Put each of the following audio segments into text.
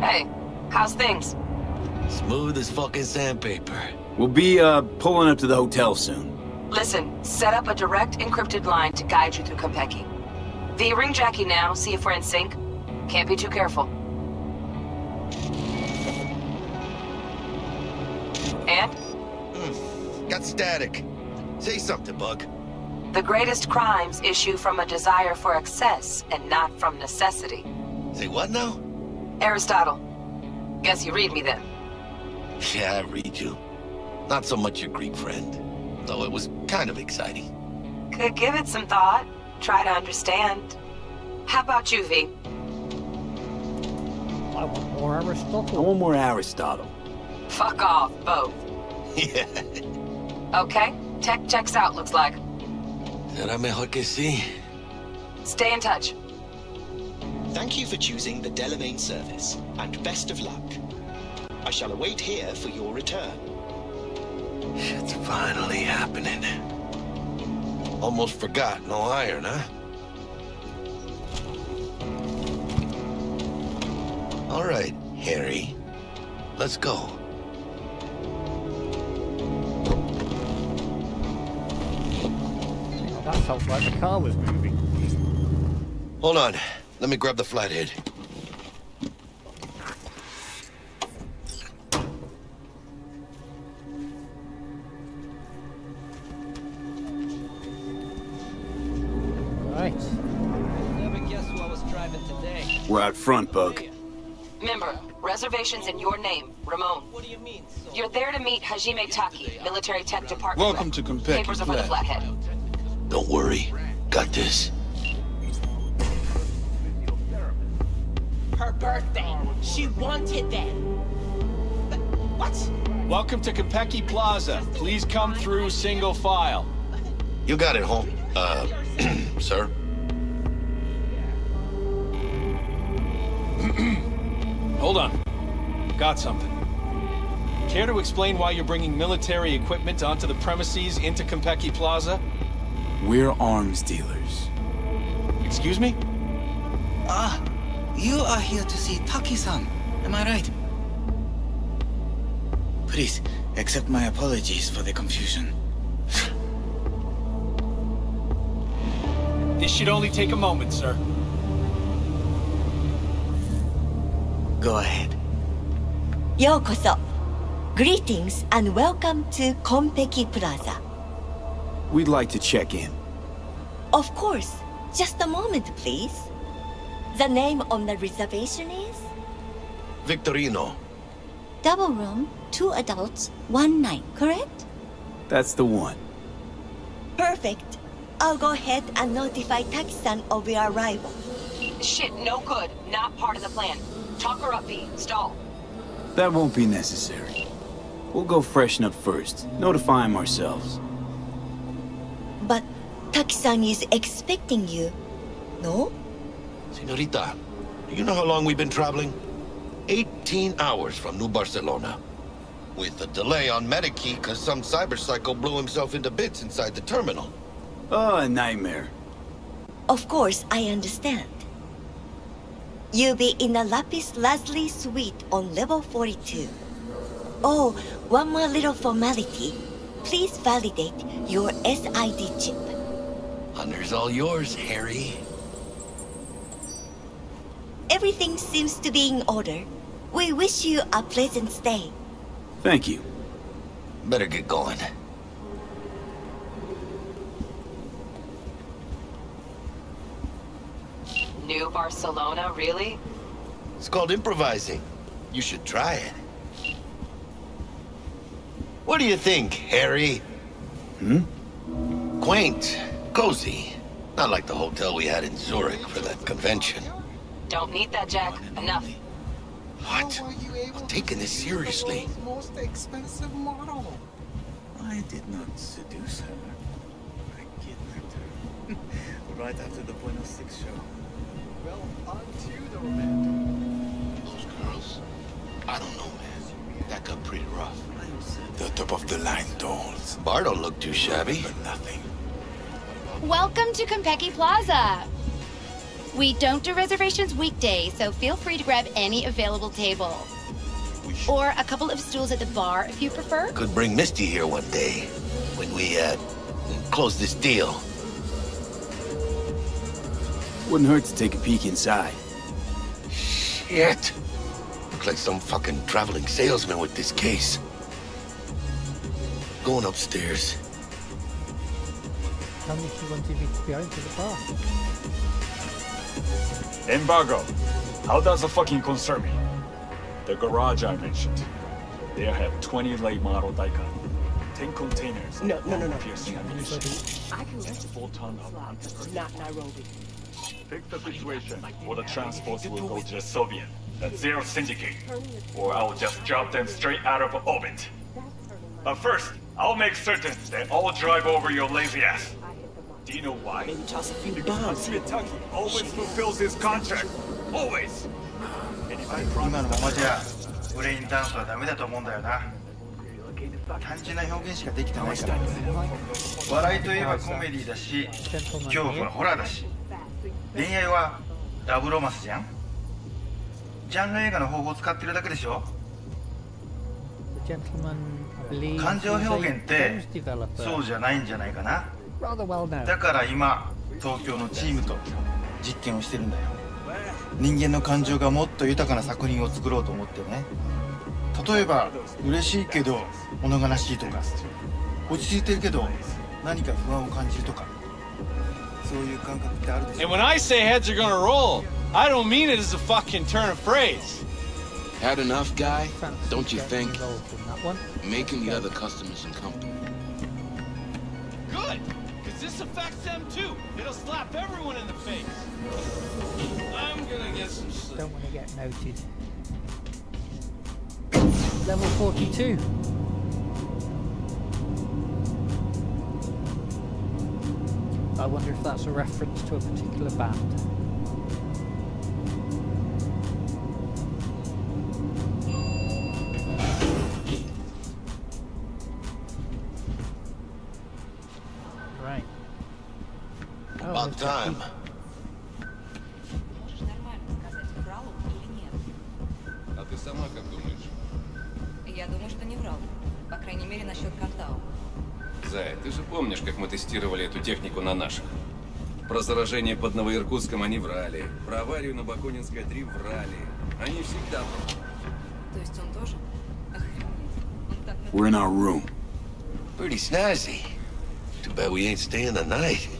Hey, how's things? Smooth as fucking sandpaper. We'll be, uh, pulling up to the hotel soon. Listen, set up a direct encrypted line to guide you through Konpeki. V, ring Jackie now, see if we're in sync. Can't be too careful. And? Got static. Say something, Bug. The greatest crimes issue from a desire for excess and not from necessity. Say what now? Aristotle. Guess you read me then. Yeah, I read you. Not so much your Greek friend. Though it was kind of exciting. Could give it some thought. Try to understand. How about you, V? I want more I Aristotle. want more Aristotle. Fuck off, both. Yeah. Okay, tech checks out, looks like. Será mejor que sí. Stay in touch. Thank you for choosing the Delamain service, and best of luck. I shall await here for your return. Shit's finally happening. Almost forgot, no iron, huh? All right, Harry. Let's go. That felt like the car was moving. Hold on. Let me grab the flathead. Right. Never guess who I was driving today. We're out front, Bug. Remember, reservations in your name, Ramon. What do you mean, so? You're there to meet Hajime Taki, military tech department. Welcome rep. to Konpeki Papers are for the flathead. Don't worry. Got this. Her birthday. She wanted that. What? Welcome to Konpeki Plaza. Please come through single file. You got it, home. Uh, sir? Hold on. Got something. Care to explain why you're bringing military equipment onto the premises into Konpeki Plaza? We're arms dealers. Excuse me? Ah, you are here to see Taki-san, am I right? Please, accept my apologies for the confusion. this should only take a moment, sir. Go ahead. Yokoso. Greetings and welcome to Konpeki Plaza. We'd like to check in. Of course. Just a moment, please. The name on the reservation is? Victorino. Double room, two adults, one night, correct? That's the one. Perfect. I'll go ahead and notify Taki-san of your arrival. Shit, no good. Not part of the plan. Talk her up, V. Stall. That won't be necessary. We'll go freshen up first. Notify him ourselves. But Taki-san is expecting you, no? Senorita, do you know how long we've been traveling? 18 hours from New Barcelona. With a delay on Medikey because some cyberpsycho blew himself into bits inside the terminal. Oh, a nightmare. Of course, I understand. You'll be in the Lapis Lazuli suite on level 42. Oh, one more little formality. Please validate your SID chip. Honor's all yours, Harry. Everything seems to be in order. We wish you a pleasant stay. Thank you. Better get going. New Barcelona, really? It's called improvising. You should try it. What do you think, Harry? Hmm? Quaint, cozy. Not like the hotel we had in Zurich for that convention. Don't need that, Jack. Enough. What? I'm taking this seriously. Most expensive model. I did not seduce her. I kidnapped her. right after the Buenos Six show. Well, on to the romantic. Those girls. I don't know, man. That got pretty rough. The top of the line dolls. Bar don't look too shabby. But nothing. Welcome to Konpeki Plaza. We don't do reservations weekdays, so feel free to grab any available table. Or a couple of stools at the bar if you prefer. Could bring Misty here one day when we, uh, close this deal. Wouldn't hurt to take a peek inside. Shit. Look like some fucking traveling salesman with this case. Going upstairs. Tell me she wanted me to go into the bar. Embargo. How does it fucking concern me? The garage I mentioned. They have 20 late model Daikin. 10 containers. No, no, no, no. Piercing ammunition. I can rent a Full ton of not Nairobi. Fix the situation, or the transports will go to the Soviet, the Zero Syndicate, or I'll just drop them straight out of orbit. But first, I'll make certain they all drive over your lazy ass. Do you know ブレインダンスはダメだと思うんだよな。単純な表現しかできてないから。笑いといえばコメディーだし恐怖はホラーだし。恋愛はダブロマスじゃん。ジャンル映画の方法を使ってるだけでしょ。感情表現ってそうじゃないんじゃないかな。だから今東京のチームと実験をしてるんだよ人間の感情がもっと豊かな作品を作ろうと思ってね例えば嬉しいけど物悲しいとか落ち着いてるけど何か不安を感じるとかそういう感覚ってあるでしょ And when I say heads are gonna roll, I don't mean it as a fucking turn of phrase. Had enough, guy? Fancy Don't you getting think? involved in that one. Making the other customers uncomfortable. Good, because this affects them too. It'll slap everyone in the face. I'm gonna get some sleep. Don't want to get noted. Level 42. I wonder if that's a reference to a particular band. Time. Можешь нормально сказать, врал он или нет? А ты сама как думаешь? Я думаю, что не врал. По крайней мере, насчет Кантау. Зай, ты же помнишь, как мы тестировали эту технику на наших? Про заражение под Новоиркутском они врали. Про аварию на Бакунинской 3 врали. Они всегда врут. То есть он тоже? Охренеть. Он так We're in our room. Pretty snazzy. Too bad we ain't staying the night.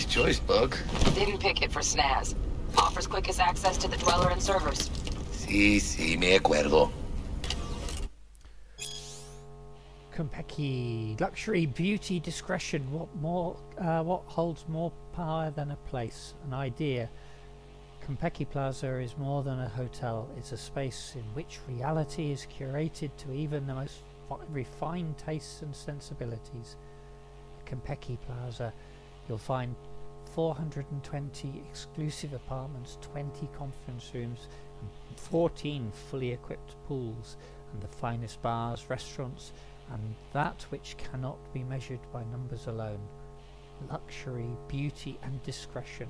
Nice choice, Bug. Didn't pick it for snaz. Offers quickest access to the Dweller and servers. Sí, sí, me acuerdo. Konpeki, luxury, beauty, discretion. What more? Uh, what holds more power than a place? An idea. Konpeki Plaza is more than a hotel. It's a space in which reality is curated to even the most refined tastes and sensibilities. At Konpeki Plaza, you'll find 420 exclusive apartments, 20 conference rooms, and 14 fully equipped pools, and the finest bars, restaurants, and that which cannot be measured by numbers alone luxury, beauty, and discretion.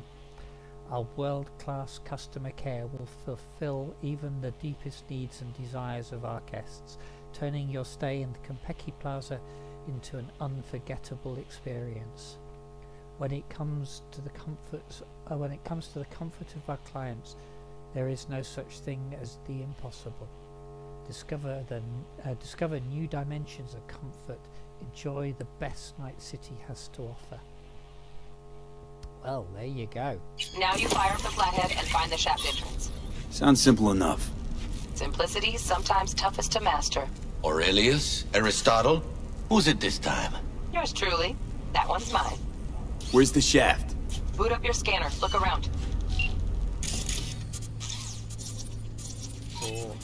Our world class customer care will fulfill even the deepest needs and desires of our guests, turning your stay in the Konpeki Plaza into an unforgettable experience. When it comes to the comforts, uh, when it comes to the comfort of our clients, there is no such thing as the impossible. Discover the uh, discover new dimensions of comfort. Enjoy the best Night City has to offer. Well, there you go. Now you fire up the flathead and find the shaft entrance. Sounds simple enough. Simplicity is sometimes toughest to master. Aurelius? Aristotle? Who's it this time? Yours truly. That one's mine. Where's the shaft? Boot up your scanner. Look around. Four.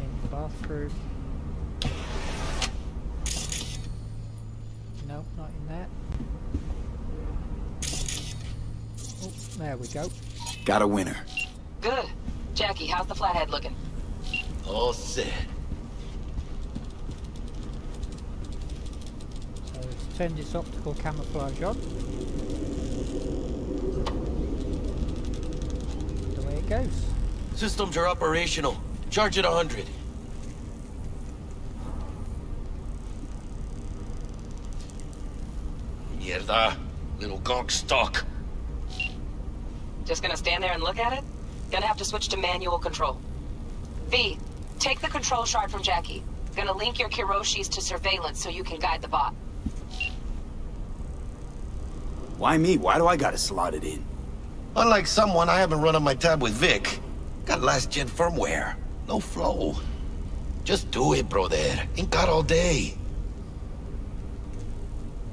In the bathroom. No, not in there. Oh, there we go. Got a winner. Good. Jackie, how's the flathead looking? All set. So it's optical camouflage on. The way it goes. Systems are operational. Charge at 100. Mierda. Little gonk stock. Just gonna stand there and look at it? Gonna have to switch to manual control. V, take the control shard from Jackie. Gonna link your Kiroshis to surveillance so you can guide the bot. Why me? Why do I gotta slot it in? Unlike someone, I haven't run on my tab with Vic. Got last-gen firmware. No flow. Just do it, brother. Ain't got all day.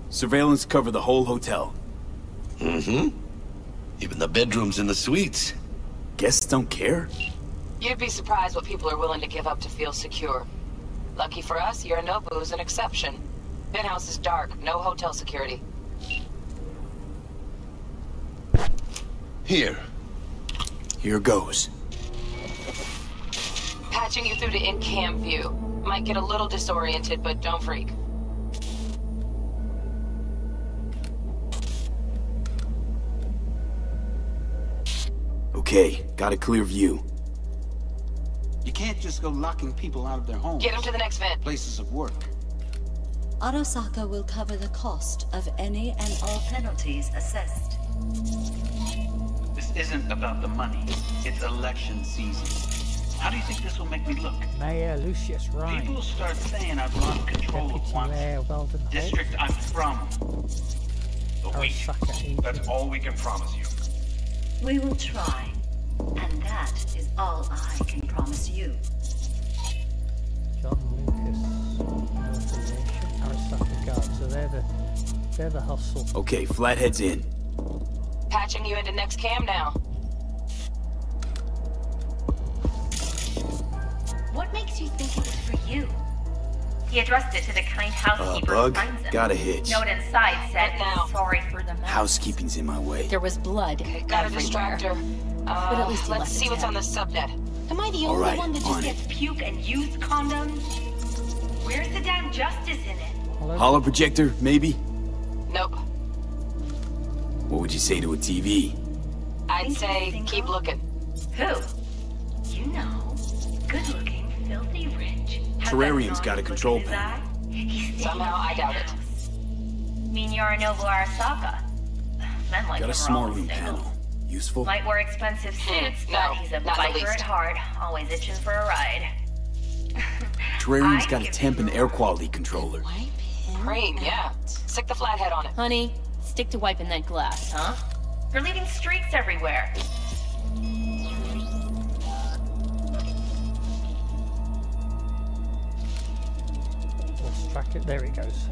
Surveillance cover the whole hotel. Mm-hmm. Even the bedrooms and the suites. Guests don't care? You'd be surprised what people are willing to give up to feel secure. Lucky for us, Yorinobu's an exception. Penthouse is dark, no hotel security. Here. Here goes. Patching you through to in-cam view. Might get a little disoriented, but don't freak. Okay, got a clear view. You can't just go locking people out of their homes. Get them to the next vent. Places of work. Arasaka will cover the cost of any and all penalties assessed. This isn't about the money. It's election season. How do you think this will make me look? Mayor Lucius Rhyne. People start saying I've lost control Deputy of one Mayor Weldon Holt. district I'm from. A week. Arasaka That's all we can promise you. We will try. And that is all I can promise you. John Lucas. No affiliation. Arasaka Guard. So they're the, they're the hustle. Okay, Flathead's in. Patching you into next cam now. What makes you think it was for you? He addressed it to the kind housekeeper bug? who finds him. Got a hitch. Note inside said, sorry for the mess. Housekeeping's in my way. There was blood Gotta everywhere. distract her. Uh, But at least he let's see what's on the subnet. Am I the All only right, one that just on it. gets puke and used condoms? Where's the damn justice in it? Holo projector, maybe? Nope. What would you say to a TV? I'd say keep looking. Who? You know, good looking, filthy rich. has that Terrarium's got a control look in his panel. eye. He's staying Somehow I doubt it. Mean Yorinobu Arasaka. Men like Got a him small room panel. Useful? Might wear expensive hmm, suits, no, but he's a not biker at heart, always itching for a ride. Terrarium's got a temp and air quality controller. Cream, yeah. Stick the flathead on it. Honey, stick to wiping that glass, huh? You're leaving streaks everywhere. Let's track it. There it goes.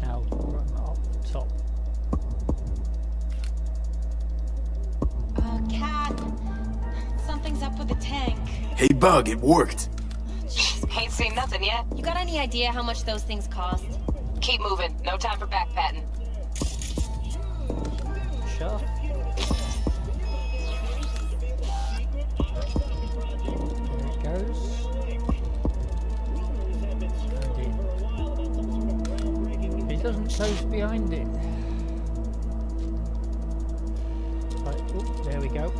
Now run up top. Something's up with the tank. Hey, Bug, it worked. jeez ain't seen nothing yet. You got any idea how much those things cost? Keep moving. No time for back patting. Sure. There it goes. And in. It doesn't close behind it. Right, oh, there we go.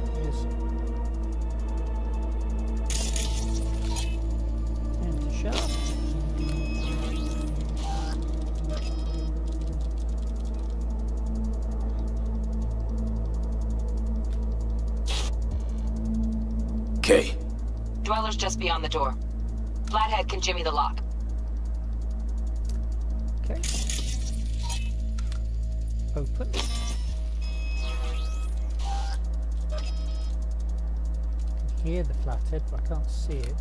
Here's Enter shaft. Okay, Dweller's just beyond the door. Flathead can jimmy the lock. Okay. Open. I can Hear the flathead, but I can't see it.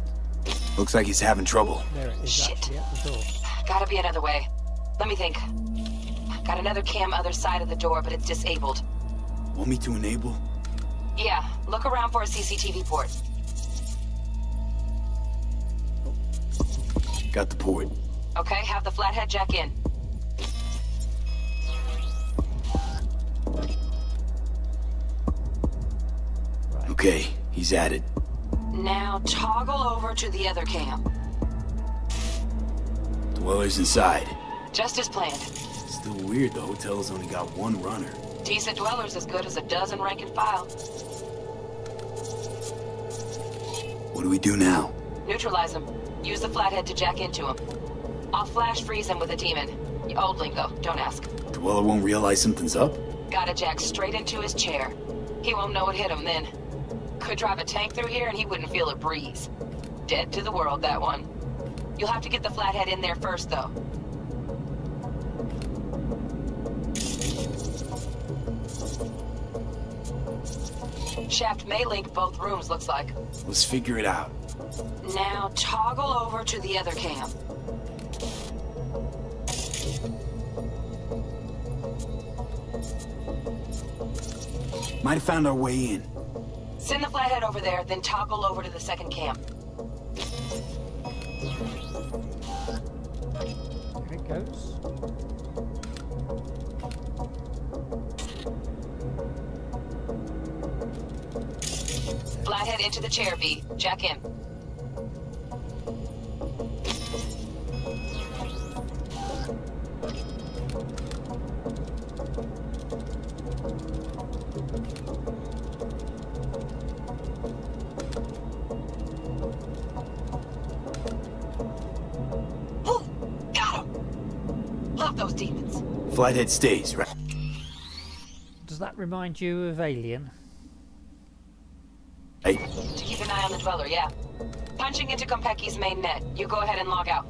Looks like he's having trouble. There it is, Shit. actually at the door. Gotta be another way. Let me think. Got another cam other side of the door, but it's disabled. Want me to enable? Yeah, look around for a CCTV port. Got the port. Okay, have the flathead jack in. Okay, he's at it. Now toggle over to the other camp. Dweller's inside. Just as planned. Still weird the hotel's only got one runner. Decent dwellers as good as a dozen rank and file. What do we do now? Neutralize him. Use the flathead to jack into him. I'll flash freeze him with a demon. Old lingo, don't ask. Dweller won't realize something's up? Gotta jack straight into his chair. He won't know it hit him then. Could drive a tank through here and he wouldn't feel a breeze. Dead to the world, that one. You'll have to get the flathead in there first, though. Shaft may link both rooms, looks like. Let's figure it out. Now toggle over to the other camp. Might have found our way in. Send the flathead over there, then toggle over to the second camp. Here it goes. Flathead into the chair, V. Jack in. Demons. Flathead stays, right? Does that remind you of Alien? Hey, To keep an eye on the dweller, yeah. Punching into Konpeki's main net. You go ahead and log out.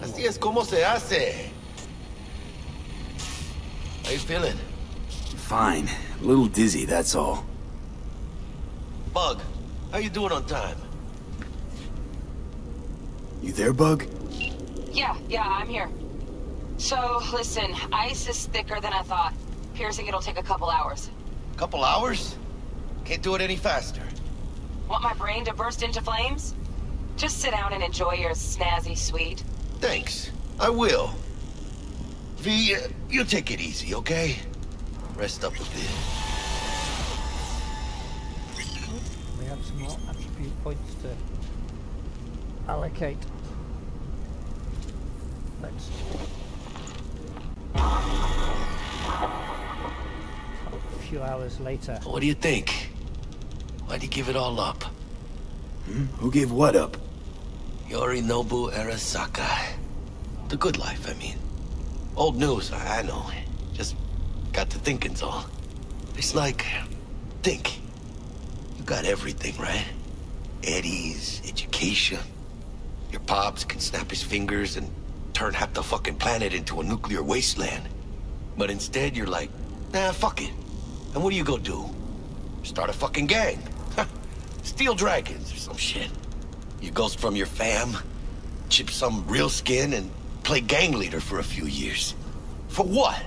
Así es como se hace. How you feeling? fine. A little dizzy, that's all. Bug, how you doing on time? You there, Bug? Yeah, yeah, I'm here. So, listen, ice is thicker than I thought. Piercing it'll take a couple hours. Couple hours? Can't do it any faster. Want my brain to burst into flames? Just sit down and enjoy your snazzy suite. Thanks. I will. V, uh, you take it easy, okay? Rest up a bit. We have some more attribute points to allocate. Later. What do you think? Why'd you give it all up? Hmm? Who gave what up? Yorinobu Arasaka. The good life, I mean. Old news, I I know. Just got to thinking's all. It's like, think. You got everything, right? Eddie's, education. Your pops can snap his fingers and turn half the fucking planet into a nuclear wasteland. But instead, you're like, nah, fuck it. And what do you go do? Start a fucking gang. Steal dragons or some shit. You ghost from your fam, chip some real skin, and play gang leader for a few years. For what?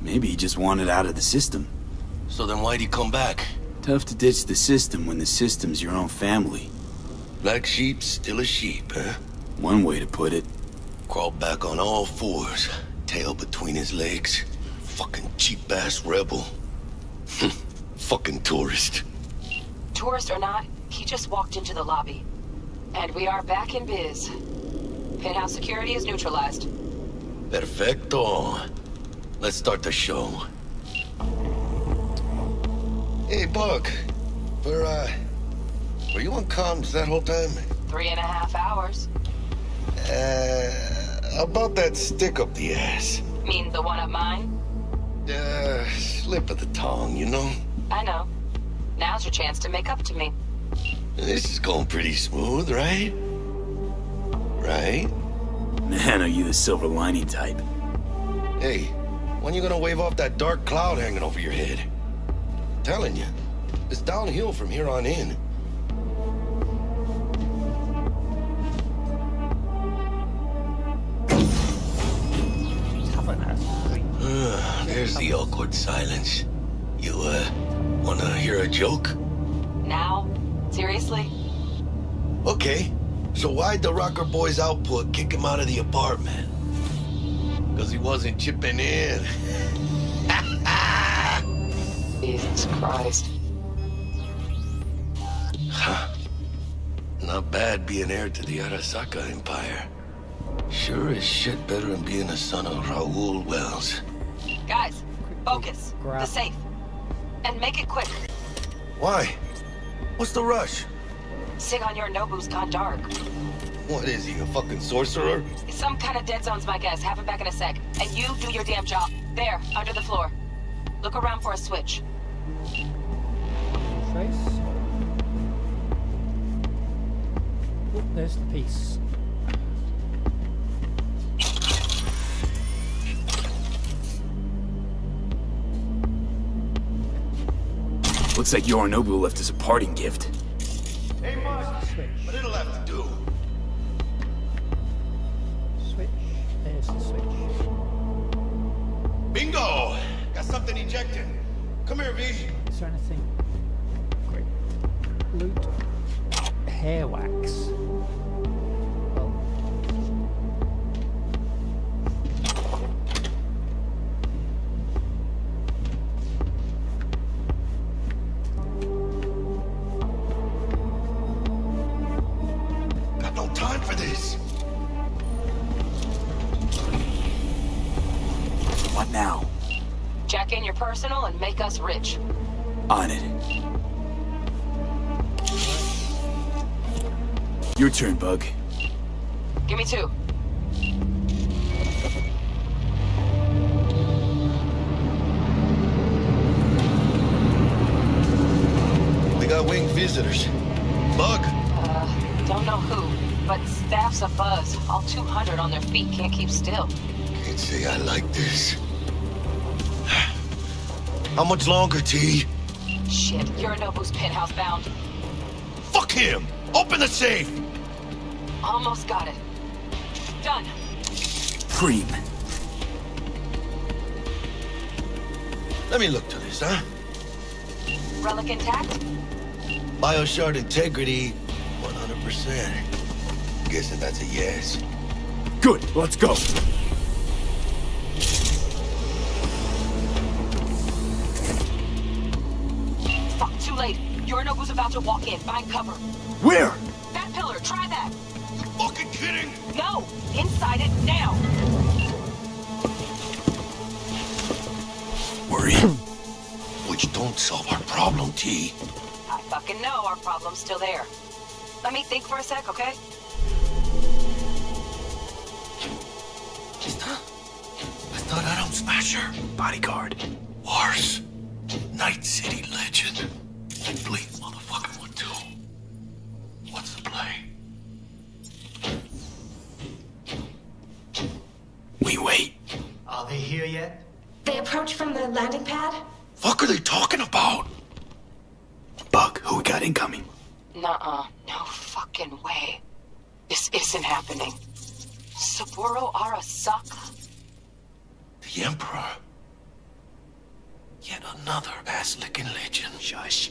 Maybe he just wanted out of the system. So then why'd he come back? Tough to ditch the system when the system's your own family. Black sheep, still a sheep, huh? One way to put it. Crawl back on all fours, tail between his legs. Fucking cheap-ass rebel. Fucking tourist. Tourist or not, he just walked into the lobby. And we are back in biz. Penthouse security is neutralized. Perfecto. Let's start the show. Hey, Bug. Were, uh... Were you on comms that whole time? Three and a half hours. Uh... About that stick up the ass. Mean the one up mine? Uh, slip of the tongue, you know? I know. Now's your chance to make up to me. This is going pretty smooth, right? Right? Man, are you the silver lining type? Hey, when you gonna wave off that dark cloud hanging over your head? telling you, it's downhill from here on in. There's the awkward silence. You, uh, wanna hear a joke? Now? Seriously? Okay, so why'd the Rocker Boy's output kick him out of the apartment? Because he wasn't chipping in. Jesus Christ. Not bad being heir to the Arasaka Empire. Sure as shit better than being a son of Raoul Wells. Guys, focus. The safe. And make it quick. Why? What's the rush? Sigon Yorinobu's gone dark. What is he, a fucking sorcerer? Some kind of dead zone's my guess. Have him back in a sec. And you do your damn job. There, under the floor. Look around for a switch. Trace. Oh, there's the piece. Looks like Yorinobu left us a parting gift. Hey, Mark. What it'll have to do. Switch. There's the switch. Bingo! Got something ejected. Come here, V. Is there anything? Great. Loot. Hair wax. Jack in your personal and make us rich. On it. Your turn, Bug. Give me two. We got winged visitors. Bug. Uh, don't know who, but staff's a buzz. All 200 on their feet can't keep still. Can't say I like this. How much longer, T? Shit, Yorinobu's penthouse bound. Fuck him! Open the safe! Almost got it. Done. Cream. Let me look to this, huh? Relic intact? Bioshard integrity, 100%. Guessing that's a yes. Good, let's go. Yorinobu's about to walk in. Find cover. Where? That pillar, try that. You fucking kidding? No! Inside it now! Worry. Which don't solve our problem, T. I fucking know our problem's still there. Let me think for a sec, okay? I thought Adam Smasher. Bodyguard. Wars. Night City legend. Bleak motherfucker one too. What's the play? We wait. Are they here yet? They approach from the landing pad? Fuck are they talking about? Bug, who we got incoming? Nuh-uh. No fucking way. This isn't happening. Saburo Arasaka? The Emperor. Yet another ass-licking legend. Shush.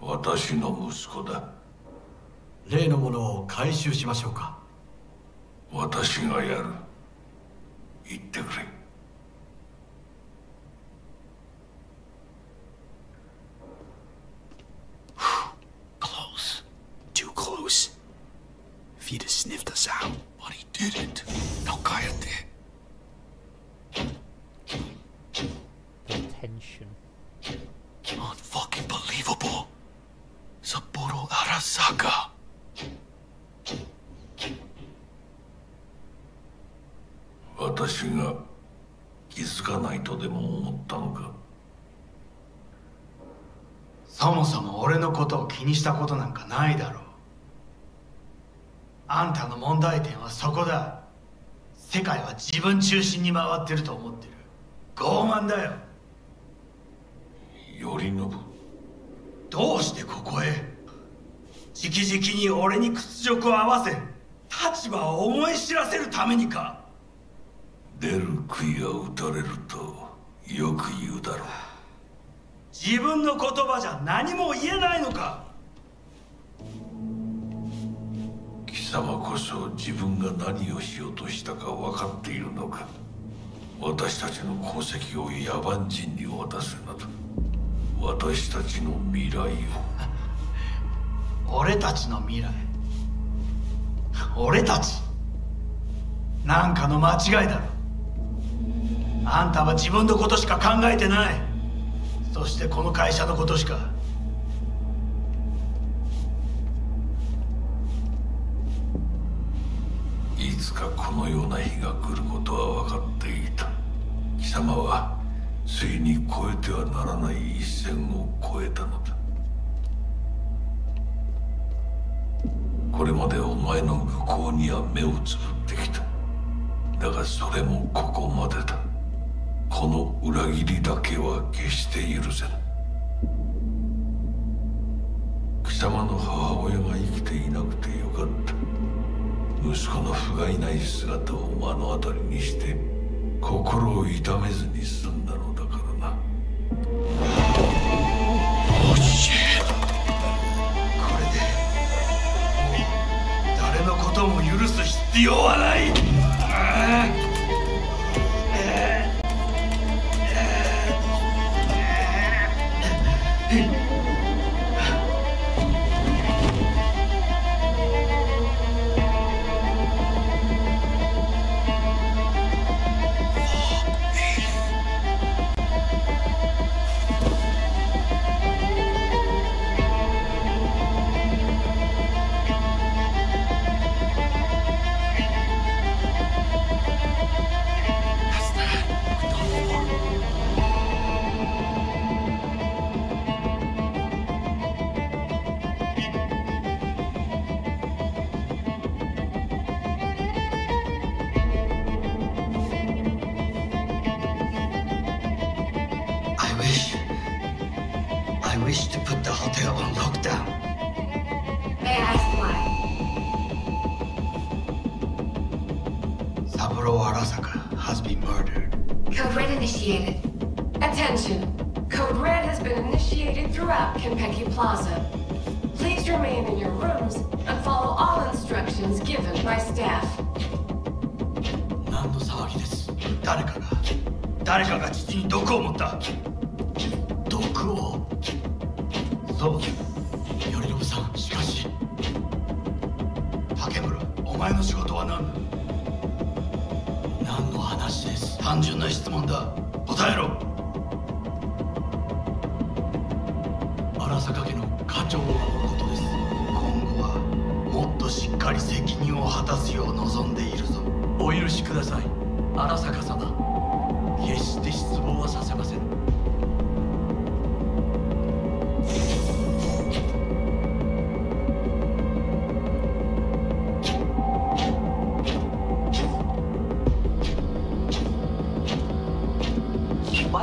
私の息子だ。例のものを回収しましょうか。私がやる。行ってくれ。フィルスニフトサウンドバリデュデントノッカーやって気にしたことなんかないだろう。あんたの問題点はそこだ。世界は自分中心に回ってると思ってる。傲慢だよ。頼信。どうしてここへ？直々に俺に屈辱を合わせ立場を思い知らせるためにか。出る杭が打たれるとよく言うだろう。自分の言葉じゃ何も言えないのか貴様こそ自分が何をしようとしたか分かっているのか。私たちの功績を野蛮人に渡すなど。私たちの未来を。俺たちの未来。俺たち。なんかの間違いだろ。あんたは自分のことしか考えてない。そしてこの会社のことしかいつかこのような日が来ることは分かっていた。貴様はついに越えてはならない一線を越えたのだ。これまでお前の愚行には目をつぶってきた。だがそれもここまでだ。この裏切りだけは決して許せぬ。貴様の母親が生きていなくてよかった。息子の不甲斐ない姿を目の当たりにして心を痛めずに済んだのだからな。おしこれで誰のことも許す必要はない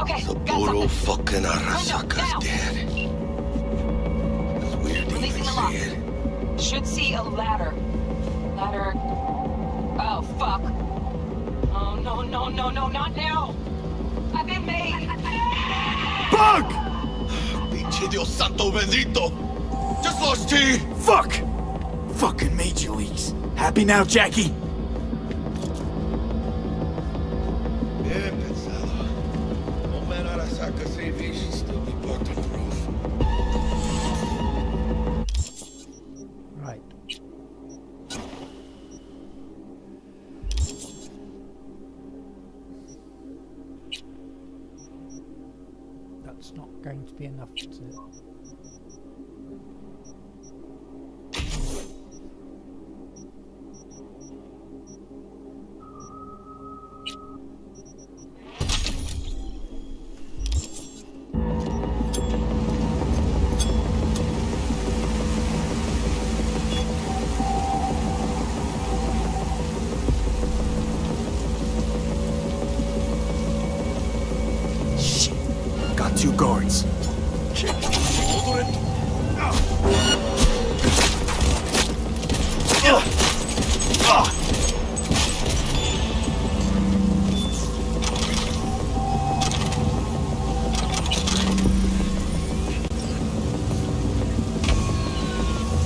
Okay, Saburo fucking Arasaka's dead. It's weird Releasing the lock. It. Should see a ladder. Ladder... Oh, fuck. Oh, no, no, no, no, not now! I've been made! Bug! Pinche Dios santo bendito! Just lost T! Fuck! Fucking Major Leagues. Happy now, Jackie? Two guards.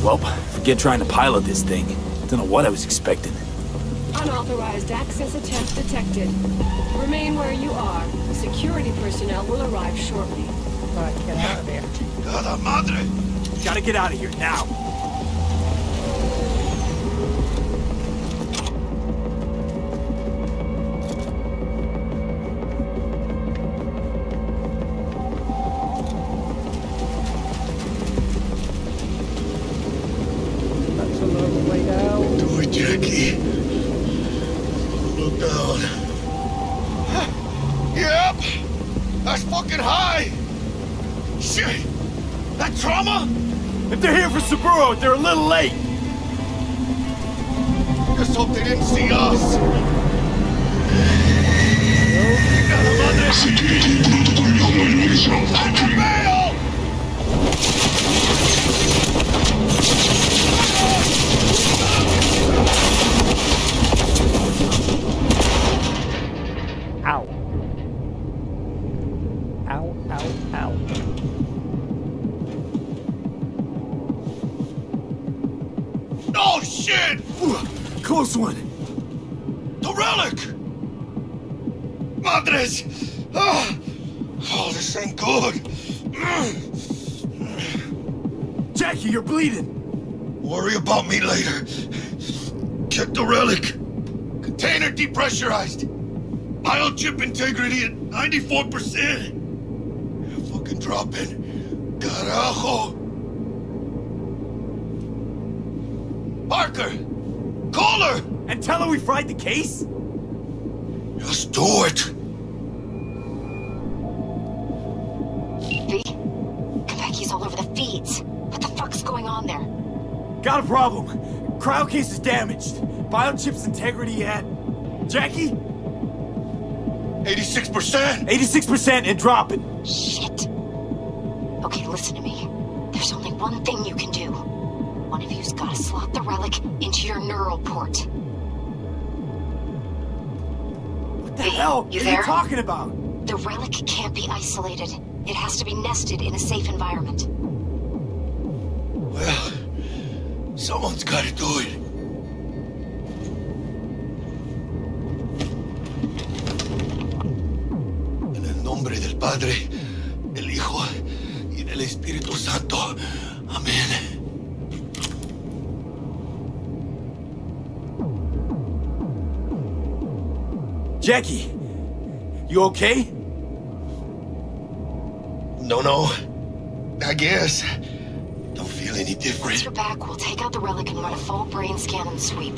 Well, forget trying to pilot this thing. Don't know what I was expecting. Unauthorized access attempt detected. Remain where you are. Security personnel will arrive shortly. Right, get out of there. Chingada madre! Gotta get out of here now. Jackie, you're bleeding. Worry about me later. Get the relic. Container depressurized. Biochip integrity at 94%. Fucking dropping. Carajo. Parker! Call her! And tell her we fried the case? Just do it. Got a problem. Cryo case is damaged. Biochip's integrity at... Jackie? 86%? 86% and dropping. Shit. Okay, listen to me. There's only one thing you can do. One of you's gotta slot the relic into your neural port. What the hell you are there? you talking about? The relic can't be isolated. It has to be nested in a safe environment. Someone's gotta do it. En el nombre del Padre, del Hijo y del Espíritu Santo. Amén. Jackie, you okay? No, no. I guess. Don't any different. Once you're back, we'll take out the relic and run a full brain scan and sweep.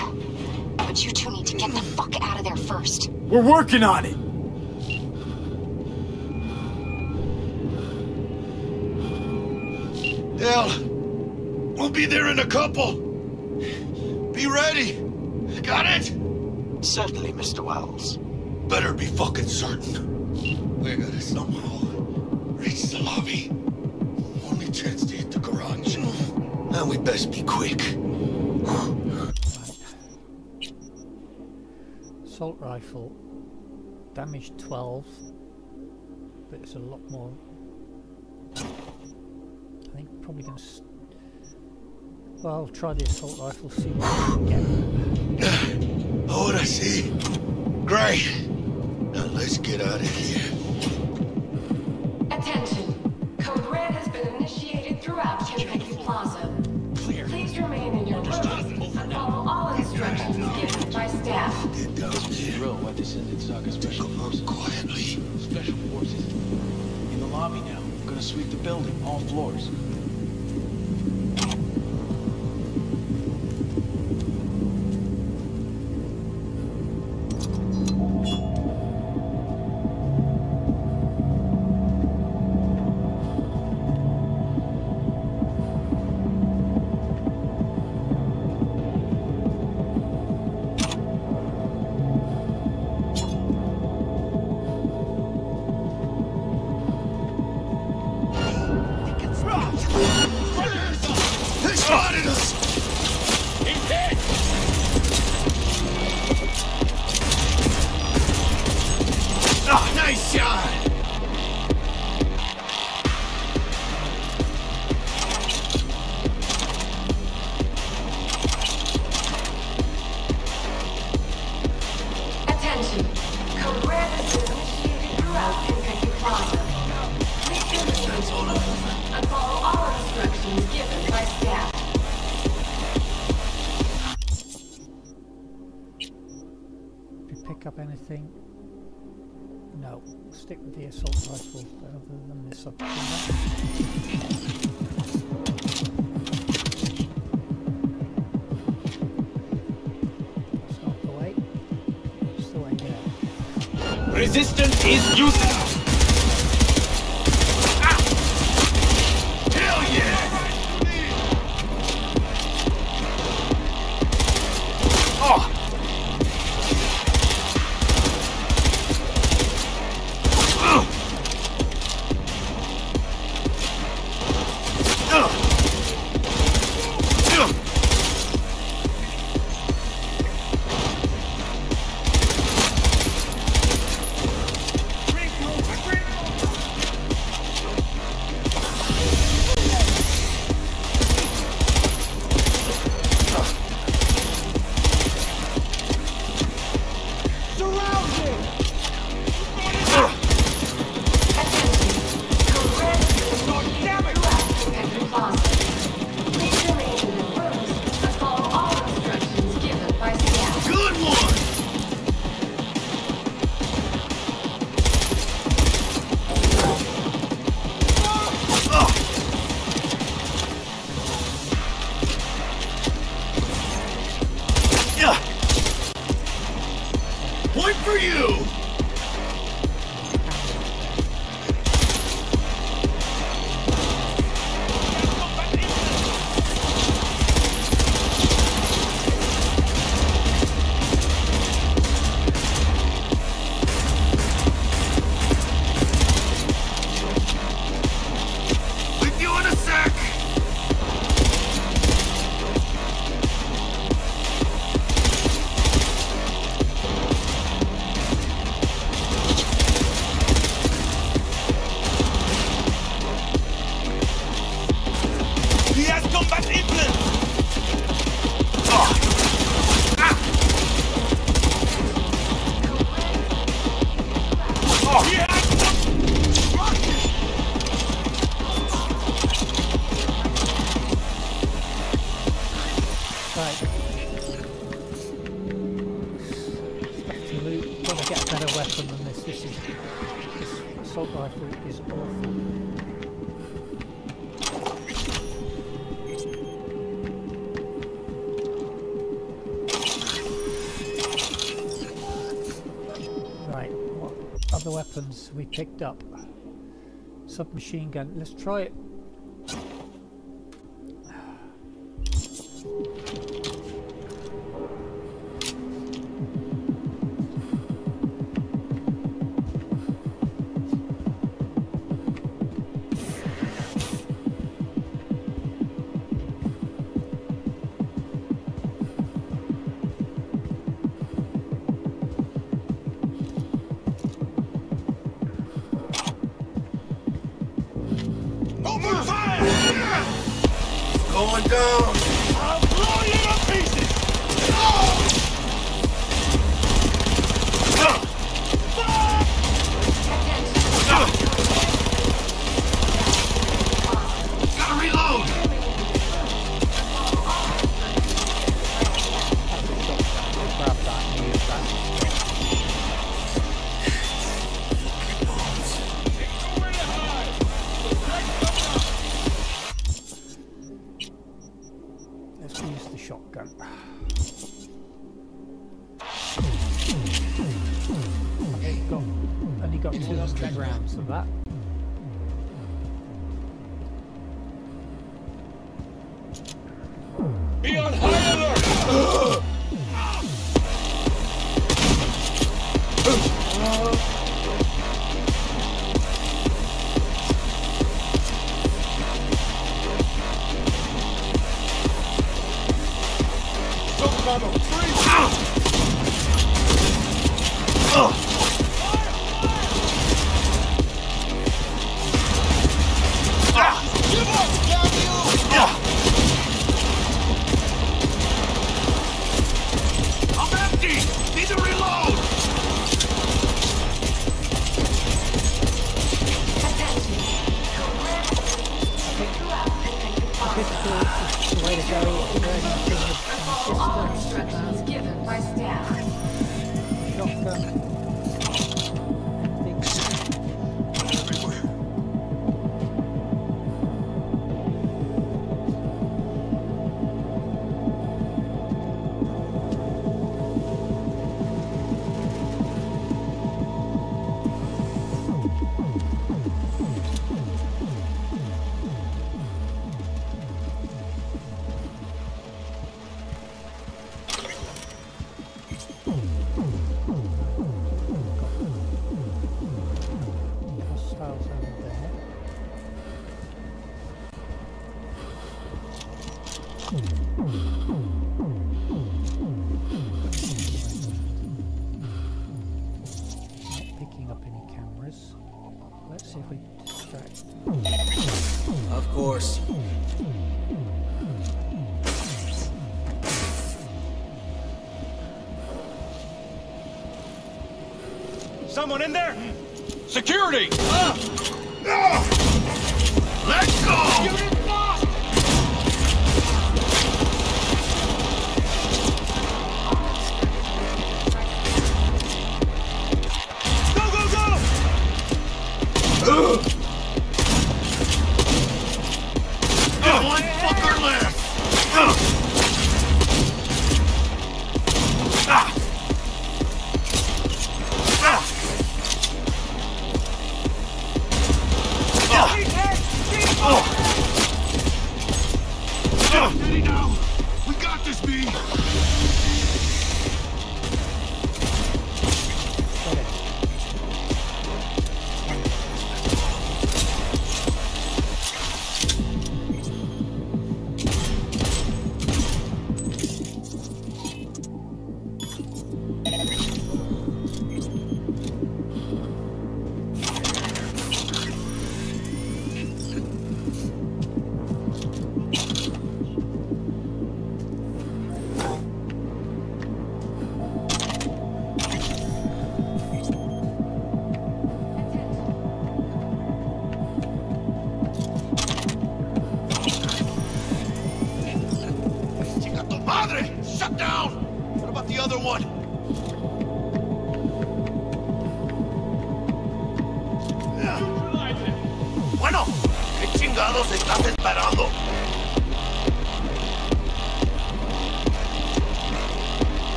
But you two need to get the fuck out of there first. We're working on it. Hell, we'll be there in a couple. Be ready. Got it? Certainly, Mr. Welles. Better be fucking certain. We gotta somehow reach the lobby. Only chance to hit the garage. And we best be quick. Assault rifle. Damage 12. But it's a lot more. I think probably going to. Well, I'll try the assault rifle, see what we can get. Ahora sí. Great. Now let's get out of here. Special forces. Quietly. Special forces. In the lobby now. Gonna sweep the building, all floors. think, no, stick with the assault rifle rather than this submachine Resistance is useless. for you! picked up. Submachine gun. Let's try it. going down. Someone in there? Security! Let's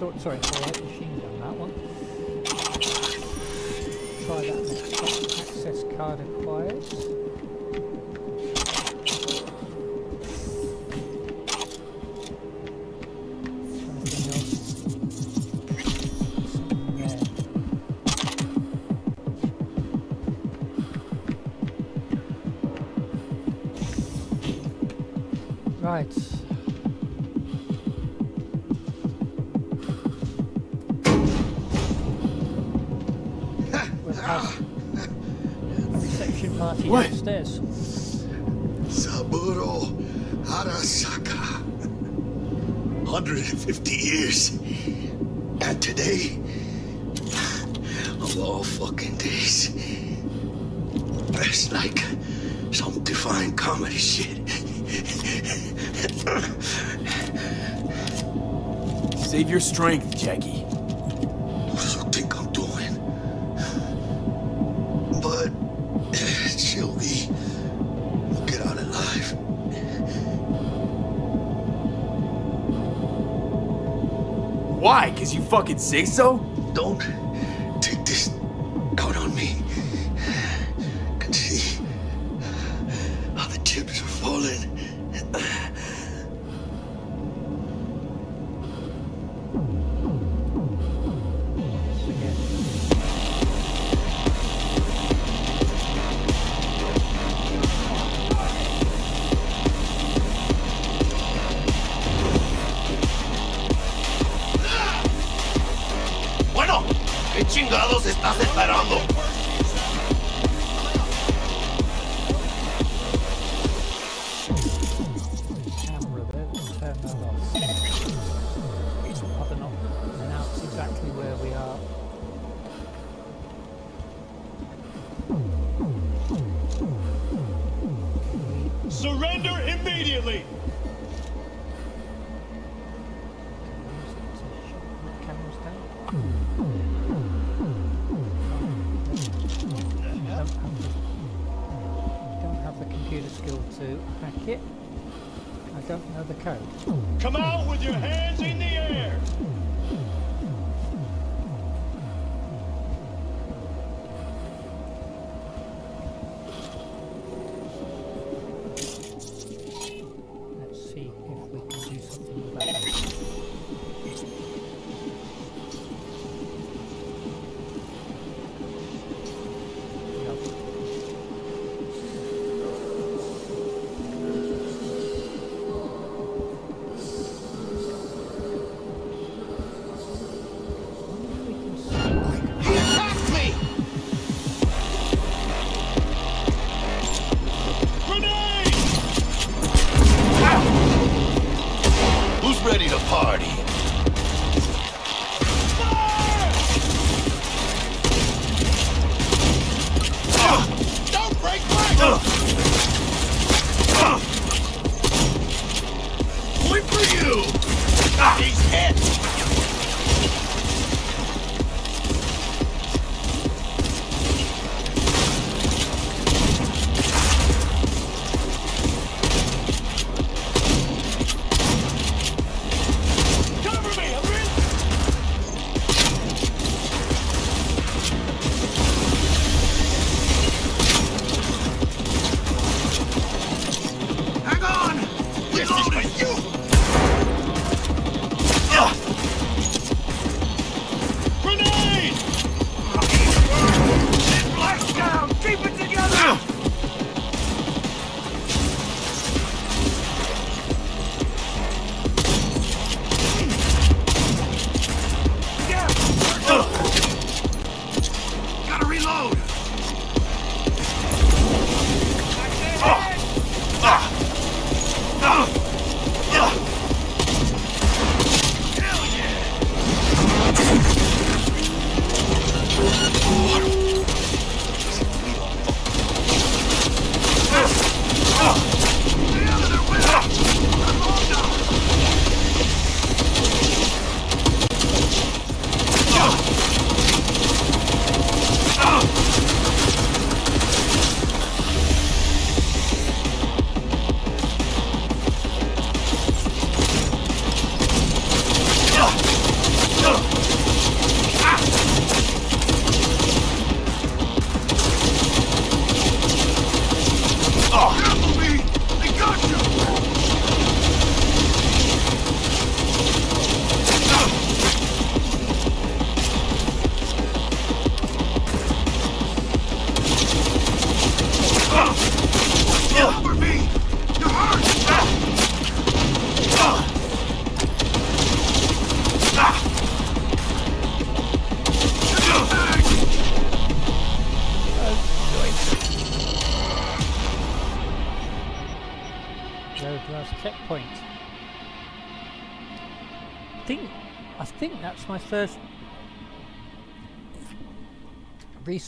so, sorry, alright, machine gun, that one. Try that next. Access card strength, Jackie. What do you think I'm doing? But, chill, E. We'll get out alive. Why? Because you fucking say so?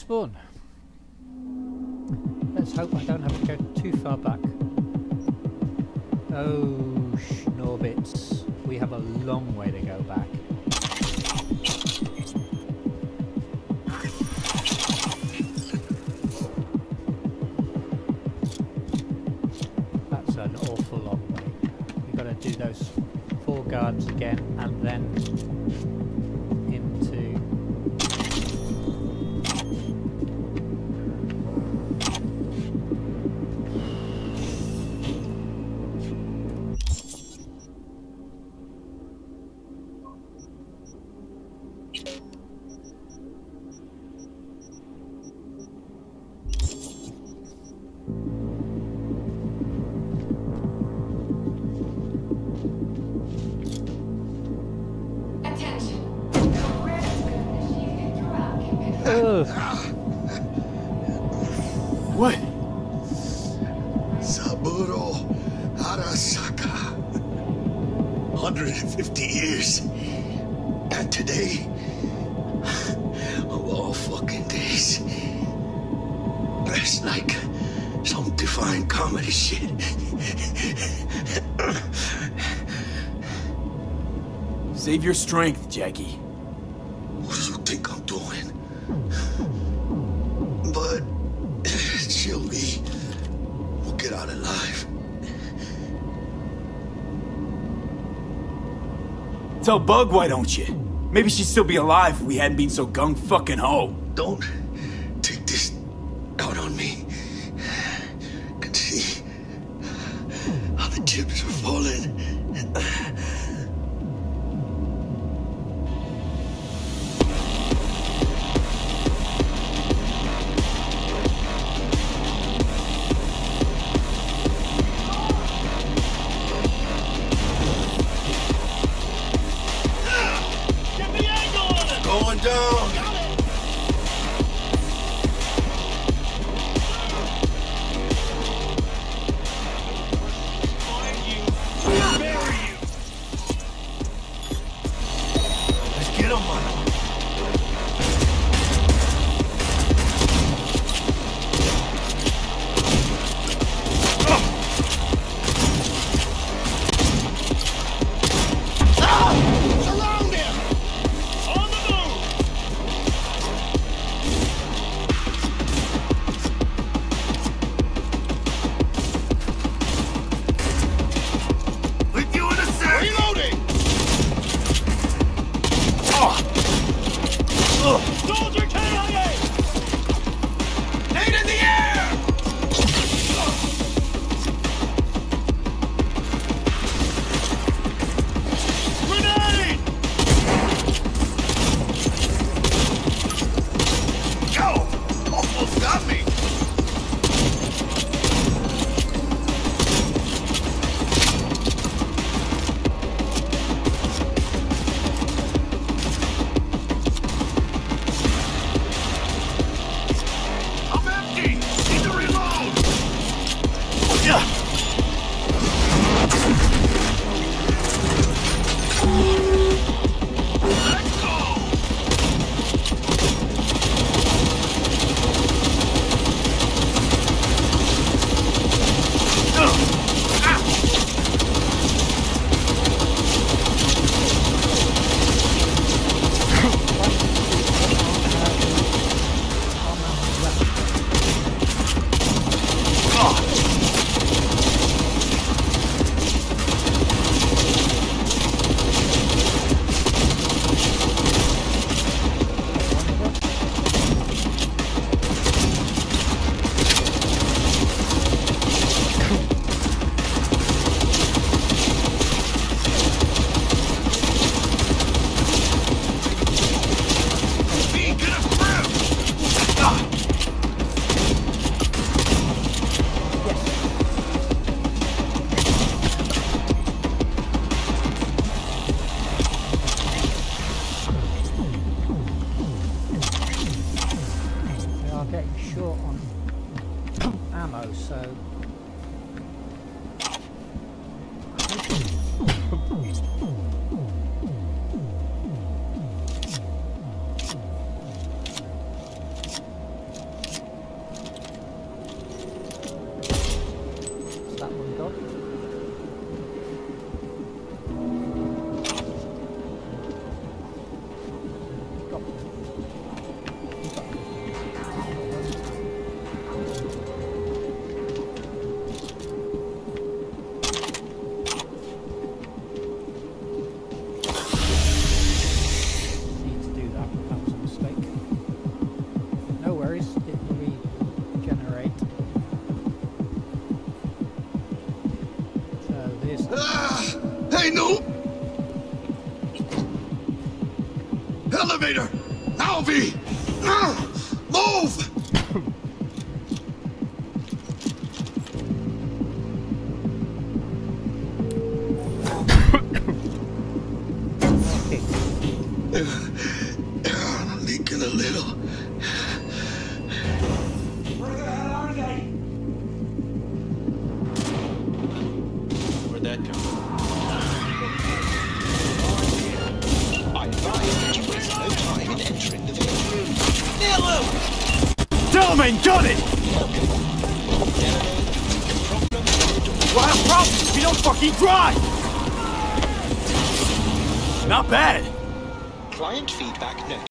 spun. Jiro Arasaka. 150 years. And today, of all fucking days, that's like some divine comedy shit. Save your strength, Jackie. tell Bug why don't you? Maybe she'd still be alive if we hadn't been so gung fucking ho. so